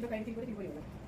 Gracias.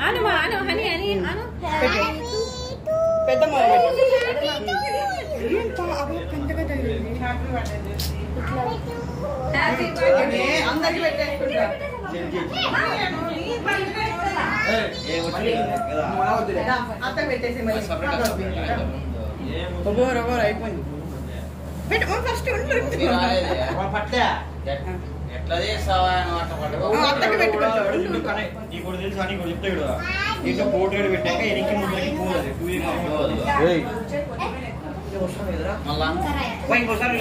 అను అను హని అని అను పెద్ద happy అందరికి పెట్టేసుకుంటా. అత్త పెట్టేసి మరి ఒగోరు ఒగోరు అయిపోయింది. పెట్టు ఫస్ట్ ఎట్లా ఇప్పుడు తెలుసు అని కూడా చెప్తాడు ఇంకా గడి పెట్టాక ఎనికి ముందరికి పోదు టూ ఇంకోసారి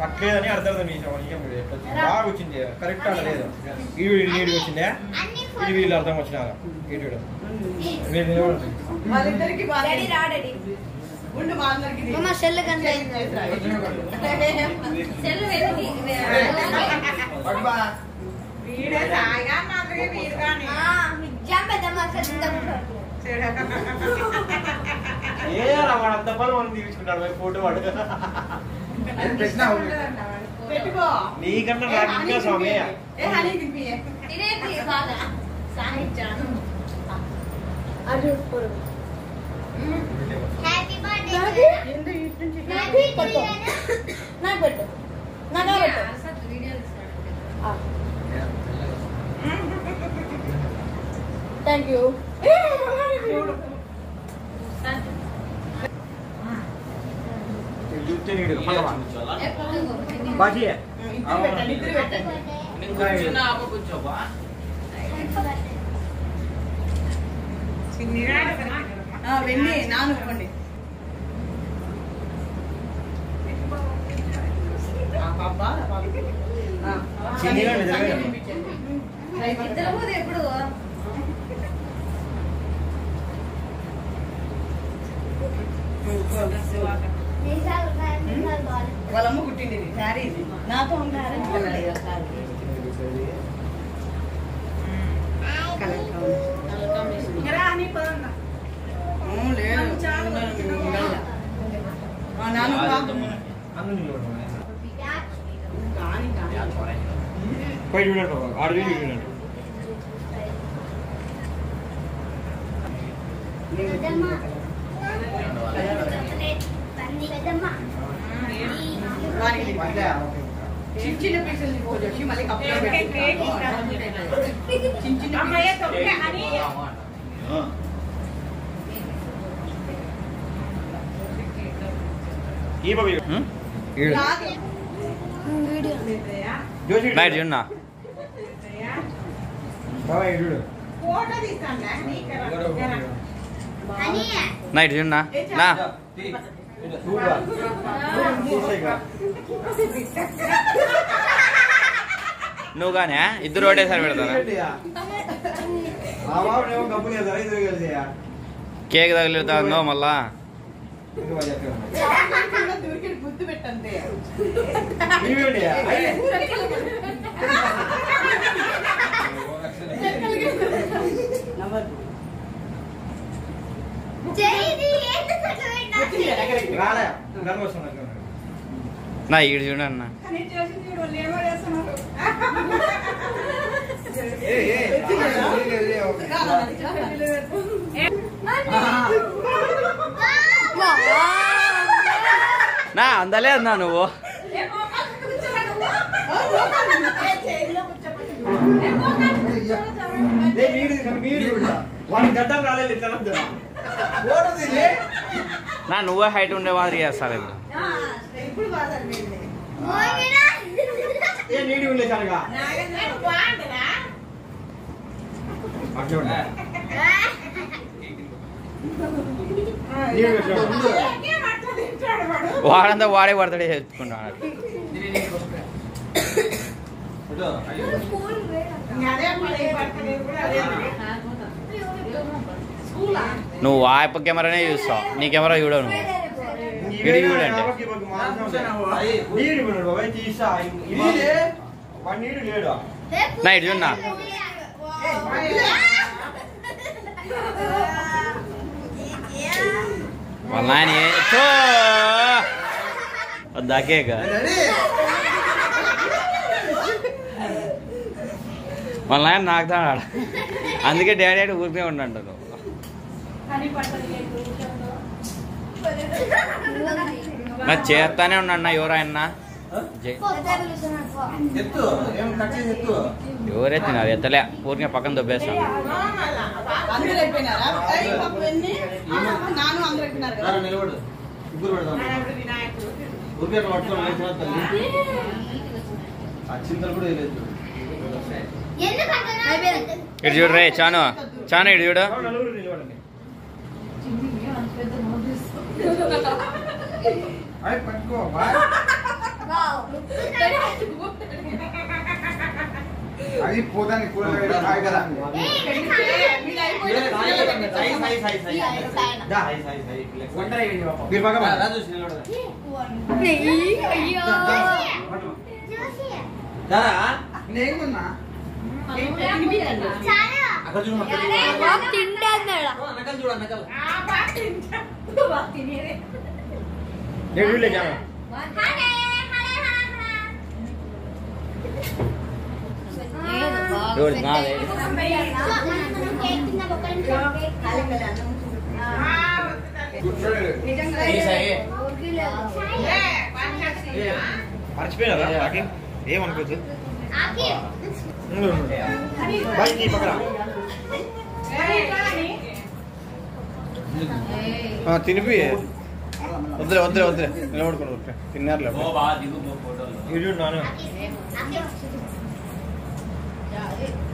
పట్టలేదని అర్థం బాగా వచ్చింది. కరెక్ట్ అలా లేదు. ఇది నీడు వచ్చిందే? ఇది వీళ్ళు అర్థం వచ్చిన సెల్ ఏ అంత పని మనం ఫోటో వాడు? పెట్టుకో నీకన్నా నాకు ఇంకా స్వామి నాకు పెట్టు నాకు పెట్టు థ్యాంక్ యూ చూస్తే నీడు కూర్చోవాలా? బాజీ ఇద్దరు పెట్టండి నిజంగా. ఇద్దరు పోతే ఎప్పుడు వాళ్ళ అమ్మ కుట్టింది శారీ ఇది. నాతో ఉంటారని నాన్న అన్ను నిలబడు కానీ కానీ పోయి చూడండి బాబు ఆడు చూసి చూడండి వారికి చిన్న చిన్న పీసులు తీసుకోవచ్చు మళ్ళీ కప్పులో పెట్టుకుంటాము. చిన్న చిన్న బయట నైట్ నా. నువ్వు కానీ ఇద్దరు ఒకటేసారి పెడతారా? కేక్ తగిలితాందో మళ్ళా. రాలే గర్వ వస్తుంది నా ఈడు చూడన్నా నా అందలే అన్నా నువ్వు. నా నువ్వే హైట్ ఉండే మాదిరి చేస్తాను ఇప్పుడు. నీడి ఉండే వాడంతా వాడే పడతాడే చెప్పుకున్నాడు? నువ్వు ఆ యొక్క కెమెరానే చూస్తావు. నీ కెమెరా చూడవు నువ్వు. ఇడి చూడండి. నీడి ఉన్నాడు వాళ్ళ నాయన ఏ- తో! వాళ్ళ నాయన నాకుతాడు ఆడ అందుకే డాడీ డాడీ ఊరికే ఉండంటారు మరి చేస్తానే ఉన్నాడు ఎవరైనా ఎవరెత్తినారు ఎత్తలే. ఊరికే పక్కన దొబ్బేస్తాను. ఇటు చూడు రే చాను. చాను ఇటు చూడు. నలుగురు నిలబడండి అరే పట్టుకో బాయ్ అది పోదాన్ని కూరగాయలు కాయ కదా వీళ్ళు అయిపోయినారు. మీరు పక్క పక్క. నేనున్నా అక్కడ చూడు అక్కడ చూడు. ఆ, బాగా తింటా. బాగా తినేదే. నేను వీళ్ళే జానా. చూడు నాదే ఆ, వద్దు తల్లి. కూర్చోడు నిజంగా ఈ సాయి. ఏ, పని చేసి. మర్చిపోయినారా నాకి ఏమనుకోద్దు బాయ్ నీ పక్కన ఏ, కానీ. తినిపి వద్దులే వద్దులే వద్దులే నిలబడుకోండి వద్దులే తిన్నారులే ఇటు చూడు నాను ఆ